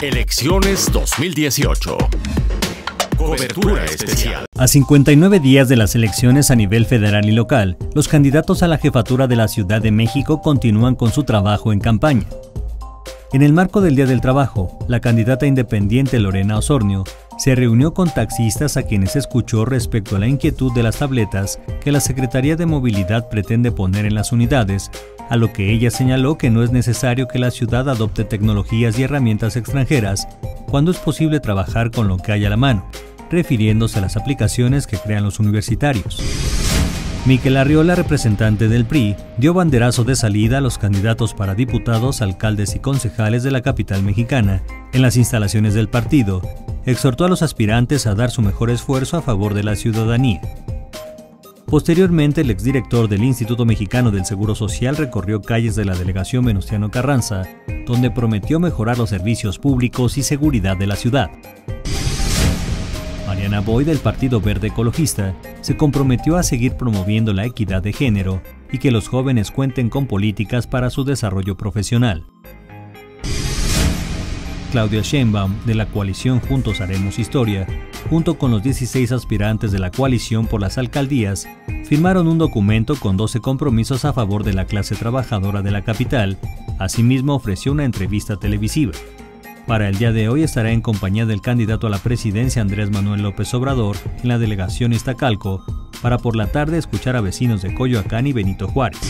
Elecciones 2018. Cobertura especial. A 59 días de las elecciones a nivel federal y local, los candidatos a la jefatura de la Ciudad de México continúan con su trabajo en campaña. En el marco del Día del Trabajo, la candidata independiente Lorena Osornio se reunió con taxistas a quienes escuchó respecto a la inquietud de las tabletas que la Secretaría de Movilidad pretende poner en las unidades, a lo que ella señaló que no es necesario que la ciudad adopte tecnologías y herramientas extranjeras cuando es posible trabajar con lo que hay a la mano, refiriéndose a las aplicaciones que crean los universitarios. Miquel Arriola, representante del PRI, dio banderazo de salida a los candidatos para diputados, alcaldes y concejales de la capital mexicana en las instalaciones del partido exhortó a los aspirantes a dar su mejor esfuerzo a favor de la ciudadanía. Posteriormente, el exdirector del Instituto Mexicano del Seguro Social recorrió calles de la delegación Venustiano Carranza, donde prometió mejorar los servicios públicos y seguridad de la ciudad. Mariana Boy del Partido Verde Ecologista se comprometió a seguir promoviendo la equidad de género y que los jóvenes cuenten con políticas para su desarrollo profesional. Claudia Sheinbaum, de la coalición Juntos Haremos Historia, junto con los 16 aspirantes de la coalición por las alcaldías, firmaron un documento con 12 compromisos a favor de la clase trabajadora de la capital. Asimismo, ofreció una entrevista televisiva. Para el día de hoy estará en compañía del candidato a la presidencia Andrés Manuel López Obrador en la delegación Iztacalco, para por la tarde escuchar a vecinos de Coyoacán y Benito Juárez.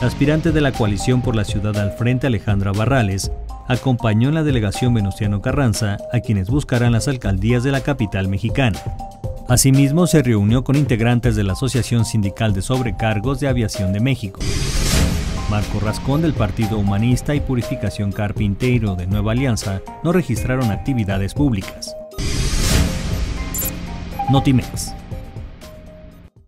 La aspirante de la coalición por la ciudad al frente Alejandra Barrales acompañó en la delegación Venustiano Carranza a quienes buscarán las alcaldías de la capital mexicana. Asimismo, se reunió con integrantes de la Asociación Sindical de Sobrecargos de Aviación de México. Marco Rascón del Partido Humanista y Purificación Carpinteiro de Nueva Alianza no registraron actividades públicas. Notimex.